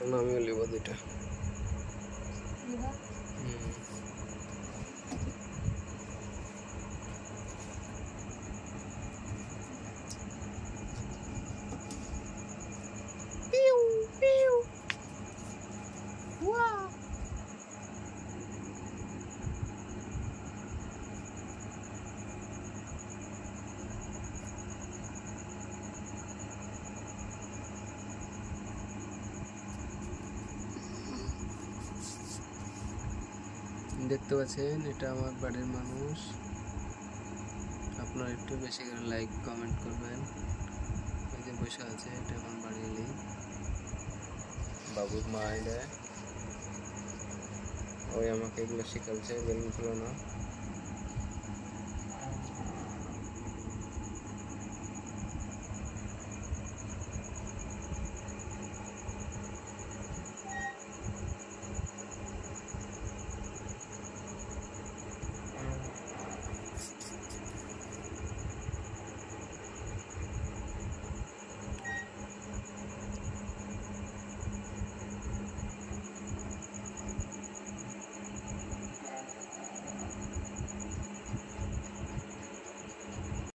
একটা না আমিও লিব দুইটা দেখতে পাচ্ছেন, এটা আমার বাড়ির মানুষ। আপনারা একটু বেশি করে লাইক কমেন্ট করবেন। এই যে বসে আছে, এটা আমার বাড়ির লি বাবুর মা এটা ওই আমাকে এগুলো শেখাচ্ছে, বেলুন ফুলানো